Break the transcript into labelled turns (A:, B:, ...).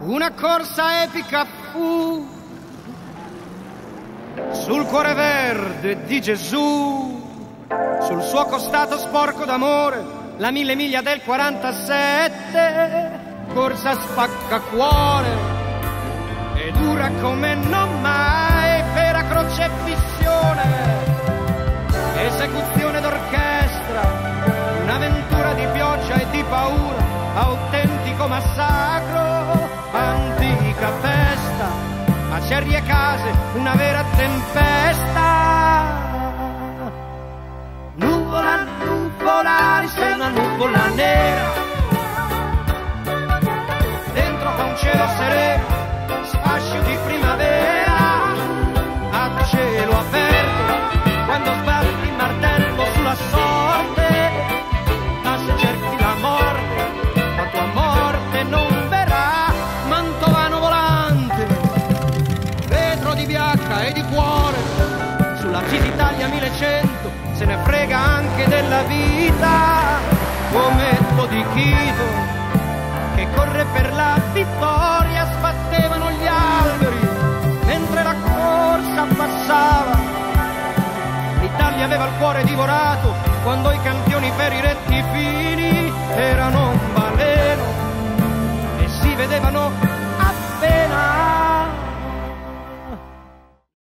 A: Una corsa epica fu. Sul cuore verde di Gesù, sul suo costato sporco d'amore, la mille miglia del 47, corsa spacca cuore e dura come non mai, vera crocefissione, esecuzione d'orchestra, un'avventura di pioggia e di paura, autentico massacro, antica festa macerie e case, una vera tempesta. Di biacca e di cuore, sulla City Italia 1100 se ne frega anche della vita, fumetto di Chito che corre per la vittoria, sbattevano gli alberi mentre la corsa passava. L'Italia aveva il cuore divorato quando i campioni per i retti